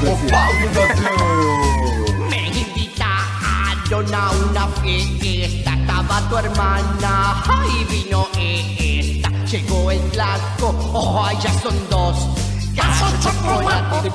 Me invitaron a una fiesta, estaba tu hermana, y vino esta. Llegó el flaco, oh, ya son dos. Casi chocolate,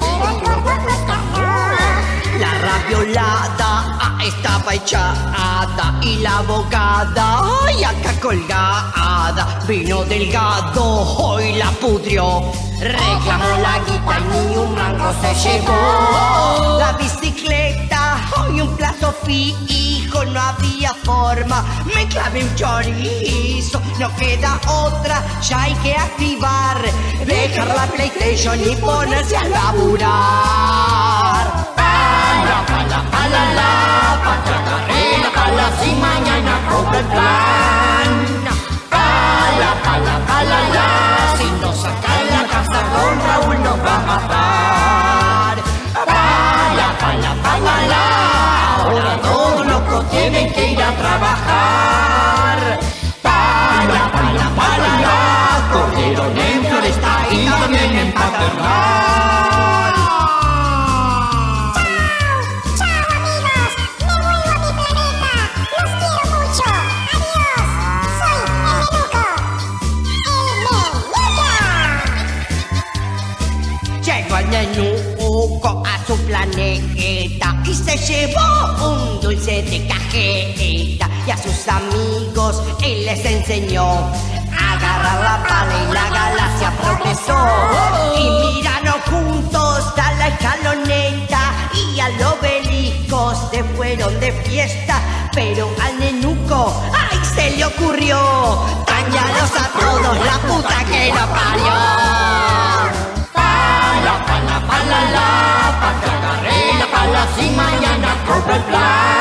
estaba echada y la abogada, ay, acá colgada. Vino delgado, hoy la pudrió. Reclamó la guita ni un mango se llevó. La bicicleta, hoy un plato fijo, no había forma. Me clavé un chorizo, no queda otra, ya hay que activar. Dejar la PlayStation y ponerse a laburar. Tienen que ir a trabajar. Pala, pala, la, corrieron en Floresta y también en Paternal. Chao amigos, me vuelvo a mi planeta. Los quiero mucho. Adiós. Soy el Menuco. El Menuca. Llegó el nenuco a su planeta y se llevó un de cajeta y a sus amigos él les enseñó a agarrar la pala y la galaxia progresó. Y miraron juntos a la escaloneta y al obelisco se fueron de fiesta, pero al nenuco, ¡ay! se le ocurrió dañarlos a todos la puta que lo parió. Pala, pala, pala, la, pa' que agarré la pala sin mañana compro el plan.